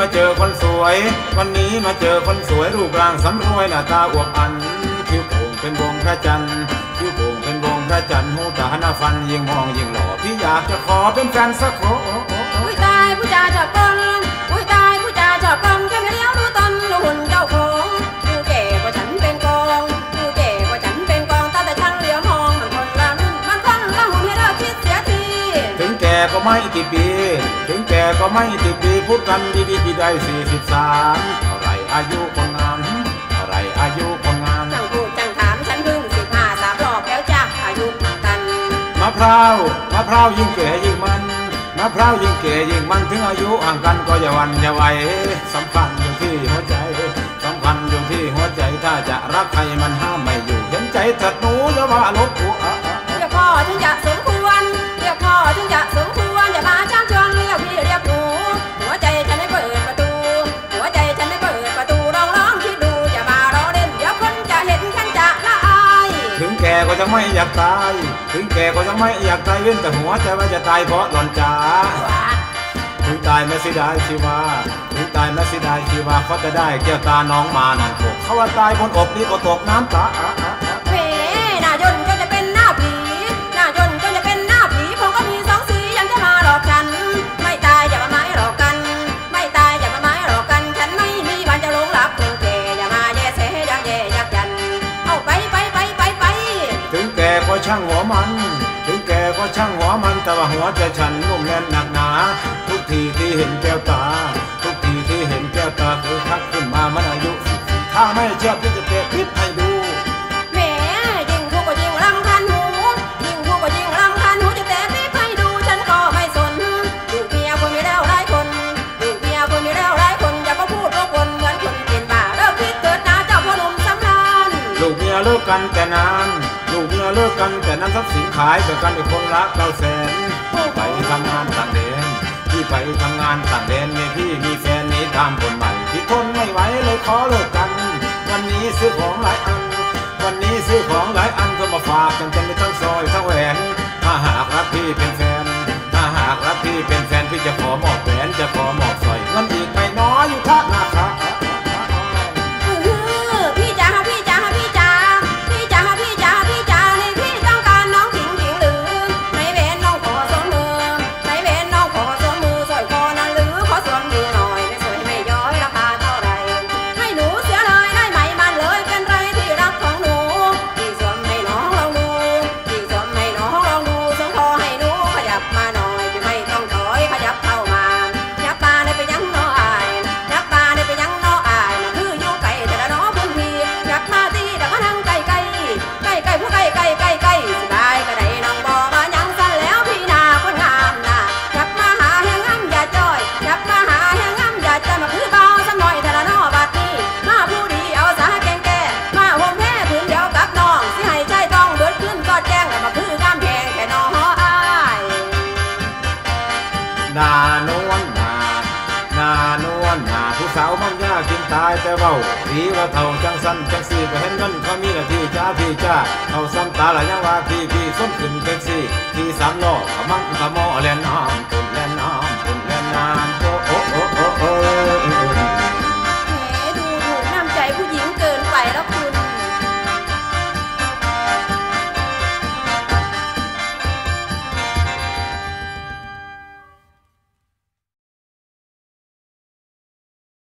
มาเจอคนสวย วันนี้มาเจอคนสวยรูปร่างสำรวยหน้าตาอวบอัน คิ้วโป่งเป็นวงพระจันทร์คิ้วโป่งเป็นวงพระจันทร์หูตาหน้าฟันยิ่งมองยิ่งหล่อพี่อยากจะขอเป็นแฟนสักคน ก่ก็ไม่กี่ปี ถึงแก่ก็ไม่กี่ปีพูดกันดีๆที่ได้สี่สิบสามเท่าไรอายุคนงามเท่าไรอายุคนงามจังพูดจังถามฉันเพิ่งสิบห้าสามรอบแล้วจ้าอายุกันมะพร้าวมะพร้าวยิ่งแก่ยิ่งมันมะพร้าวยิ่งแก่ยิ่งมันถึงอายุห่างกันก็อย่าหวันอย่าไหวสำคัญอยู่ที่หัวใจสำคัญอยู่ที่หัวใจถ้าจะรักใครมันห้ามไม่อยู่เห็นใจเถิดหนูอย่าว่าลบหัว ก่ก็จะไม่อยากตาย ถึงแก่ก็จะไม่อยากตายเว้นแต่หัวใจว่าจะตายเพราะหลอนจ้าถึงตายไม่เสียดายชีวาถึงตายไม่เสียดายชีวาเขาจะได้แก้วตาน้องมานั่นตกเขาว่าตายบนอกนี่ก็ตกน้ำตา ช่างหัวมัน ถึงแก่ก็ช่างหัวมัน แต่ว่าหัวใจฉันนุ่มแน่นหนักหนา ทุกทีที่เห็นแก้วตา ทุกทีที่เห็นแก้วตาคือทักขึ้นมามันอายุสิบสี่ถ้าไม่เชื่อพี่จะเตะคลิปให้ดูแหมยิ่งพูดก็ยิ่งรำคาญหูยิ่งพูดก็ยิ่งรำคาญหูจะแต่พี่ให้ดูฉันก็ไม่สนลูกเมียคนมีแล้วหลายคนลูกเมียคนมีแล้วหลายคนอย่ามาพูดรบกวนเหมือนคนเป็นบ้าเลิกคิดเกิดนะเจ้าพ่อหนุ่มสำราญลูกเมียเลิกกันแต่นาน ลูกเมียเลิกกันแต่นั้นทรัพย์สินขายแต่กันเป็นคนรักเก้าแสนไปทำงานต่างแดนพี่ไปทำงานต่างแดนมีพี่มีแฟนนี้ตามคนใหม่ที่ทนไม่ไหวเลยขอเลิกกัน วันนี้ซื้อของหลายอัน วันนี้ซื้อของหลายอันเพื่อมาฝากกันจะไม่ทั้งซอยทั้งแหวนถ้าหากรักพี่เป็นแฟน ถ้าหากรักพี่เป็นแฟนพี่จะขอมอบแหวน สาวมังยากินตายแต่เบาผีว่าเท่าจังสั้นจังสี่ก็เห็นมันเขามีหน้าที่จ้าพี่จ้าเขาซ้ำตาละยังว่าพี่พี่ส้มขึ้นแท็กซี่ที่สามล้อขมังขมอแล่นน้ำปุ่นแลนน้ำปุ่นแล่นน้ำโอ้โอ้โอ้โอ้